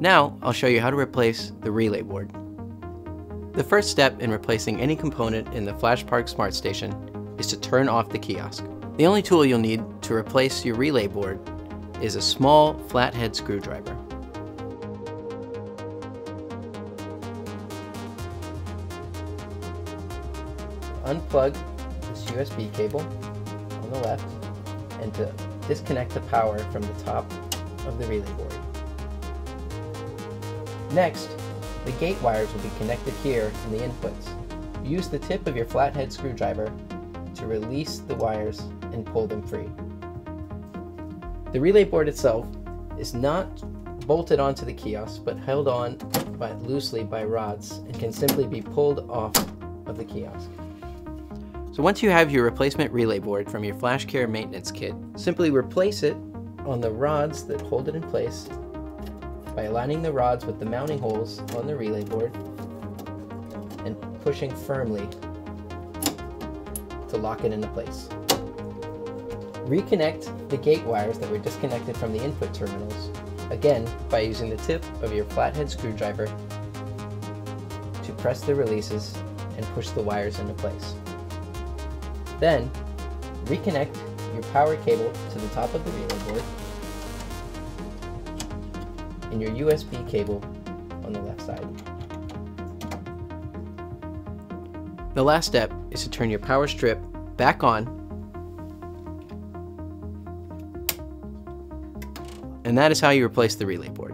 Now, I'll show you how to replace the relay board. The first step in replacing any component in the FlashPark Smart Station is to turn off the kiosk. The only tool you'll need to replace your relay board is a small flathead screwdriver. Unplug this USB cable on the left and to disconnect the power from the top of the relay board. Next, the gate wires will be connected here in the inputs. Use the tip of your flathead screwdriver to release the wires and pull them free. The relay board itself is not bolted onto the kiosk but held on by, loosely by rods and can simply be pulled off of the kiosk. So once you have your replacement relay board from your FlashCare maintenance kit, simply replace it on the rods that hold it in place by aligning the rods with the mounting holes on the relay board and pushing firmly to lock it into place. Reconnect the gate wires that were disconnected from the input terminals, again by using the tip of your flathead screwdriver to press the releases and push the wires into place. Then, reconnect your power cable to the top of the relay board and your USB cable on the left side. The last step is to turn your power strip back on and that is how you replace the relay board.